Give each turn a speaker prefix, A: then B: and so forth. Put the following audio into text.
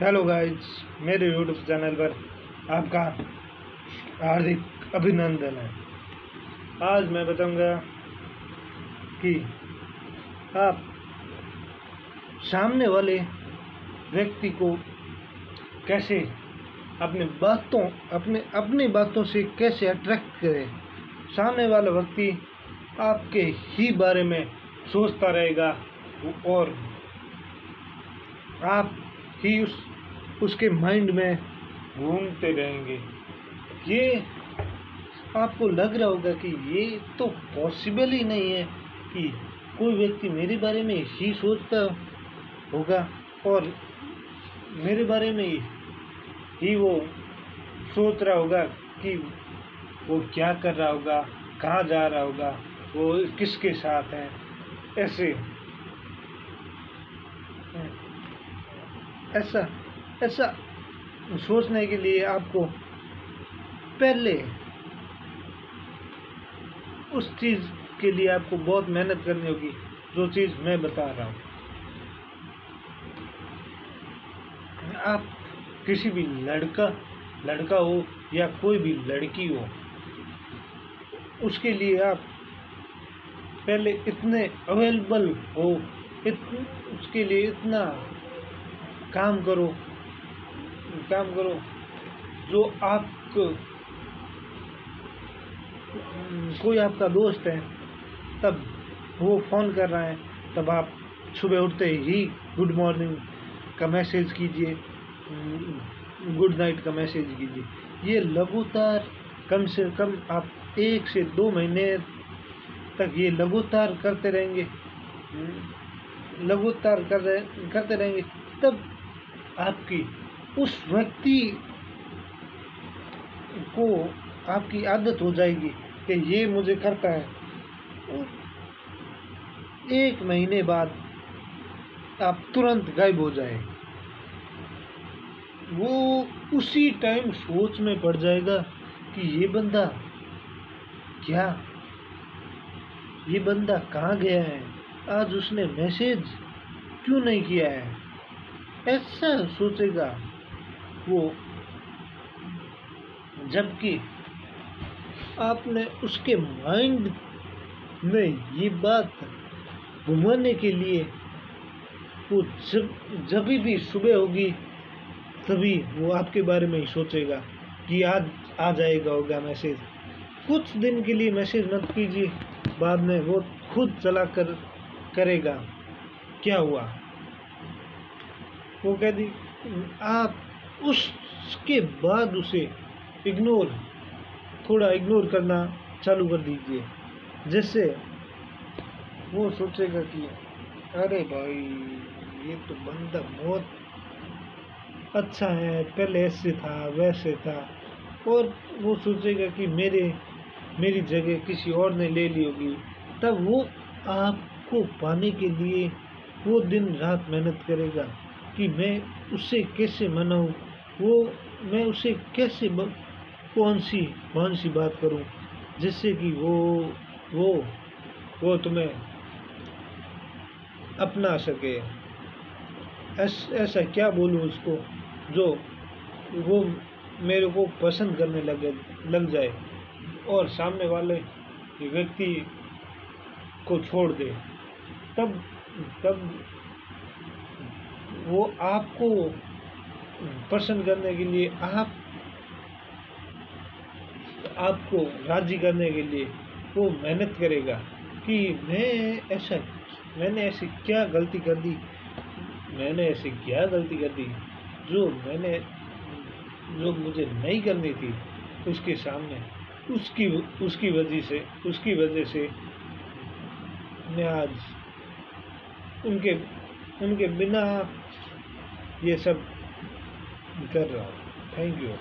A: Hello guys मेरे YouTube channel पर आपका हार्दिक अभिनंदन है। आज मैं बताऊँगा कि आप सामने वाले व्यक्ति को कैसे अपने बातों, अपने, अपनी बातों से कैसे अट्रैक्ट करें। सामने वाला व्यक्ति आपके ही बारे में सोचता रहेगा और आप ही उस, उसके माइंड में घूमते रहेंगे। ये आपको लग रहा होगा कि ये तो पॉसिबल ही नहीं है कि कोई व्यक्ति मेरे बारे में ही सोचता होगा और मेरे बारे में ही वो सोच रहा होगा कि वो क्या कर रहा होगा, कहाँ जा रहा होगा, वो किसके साथ है, ऐसे ऐसा ऐसा सोचने के लिए आपको पहले उस चीज़ के लिए आपको बहुत मेहनत करनी होगी जो चीज़ मैं बता रहा हूँ। आप किसी भी लड़का लड़का हो या कोई भी लड़की हो उसके लिए आप पहले इतने अवेलेबल हो इत, उसके लिए इतना काम करो काम करो। जो आप कोई आपका दोस्त है, तब वो फ़ोन कर रहा है, तब आप सुबह उठते ही गुड मॉर्निंग का मैसेज कीजिए गुड नाइट का मैसेज कीजिए। ये लगातार कम से कम आप एक से दो महीने तक ये लगातार करते रहेंगे लगातार कर रहे, करते रहेंगे, तब आपकी, उस व्यक्ति को आपकी आदत हो जाएगी कि ये मुझे करता है। और एक महीने बाद आप तुरंत गायब हो जाए। वो उसी टाइम सोच में पड़ जाएगा कि ये बंदा क्या? ये बंदा कहाँ गया है? आज उसने मैसेज क्यों नहीं किया है? ऐसा सोचेगा वो, जबकि आपने उसके माइंड में ये बात घुमाने के लिए वो जब जब भी सुबह होगी, तभी वो आपके बारे में ही सोचेगा कि आज आ जाएगा होगा मैसेज। कुछ दिन के लिए मैसेज मत कीजिए, बाद में वो खुद चला कर, करेगा। क्या हुआ? वो कह दी आप उसके बाद उसे इग्नोर थोड़ा इग्नोर करना चालू कर दीजिए, जिससे वो सोचेगा कि, अरे भाई, ये तो बंदा बहुत अच्छा है, पहले ऐसे था, वैसे था। और वो सोचेगा कि मेरे, मेरी जगह किसी और ने ले ली होगी। तब वो आपको पाने के लिए वो दिन रात मेहनत करेगा। कि मैं उससे कैसे मनाऊँ? वो मैं उसे कैसे ब, कौन सी कौन सी बात करूँ? जिससे कि वो वो वो तुम्हें अपना सके। ऐस, ऐसा क्या बोलूँ उसको जो वो मेरे को पसंद करने लगे लग जाए और सामने वाले व्यक्ति को छोड़ दे। तब तब वो आपको पसंद करने के लिए, आप, आपको राज़ी करने के लिए वो मेहनत करेगा कि मैं ऐसा, मैंने ऐसी क्या गलती कर दी, मैंने ऐसी क्या गलती कर दी, जो मैंने, जो मुझे नहीं करनी थी उसके सामने, उसकी उसकी वजह से, उसकी वजह से मैं आज उनके उनके बिना ये सब कर रहा हूँ। Thank you